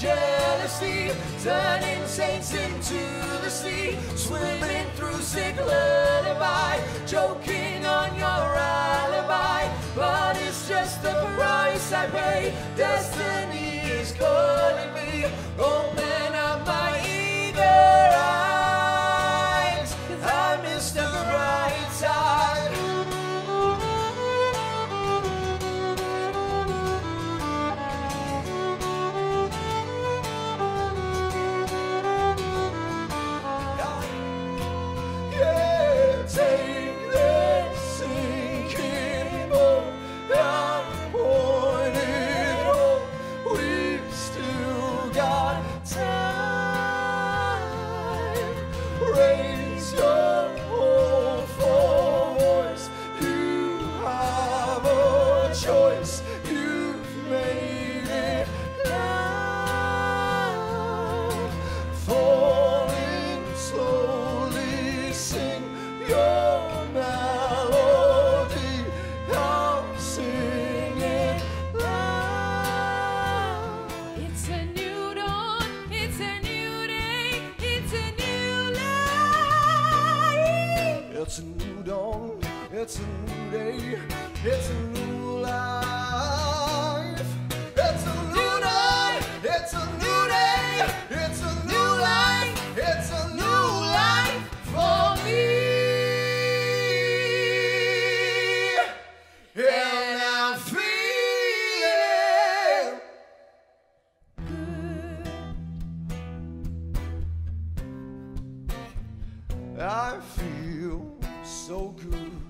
jealousy, turning saints into the sea, swimming through sick lullaby, choking on your alibi. But it's just the price I pay. Destiny is calling me. Open a choice. You've made it now. Falling slowly, sing your melody. I'll sing it loud. It's a new dawn, it's a new day, it's a new life. It's a new dawn, it's a new day, it's a new life. It's a new dawn, it's a new day, it's a new life, it's a new life for me. And I'm feeling good. I feel so good.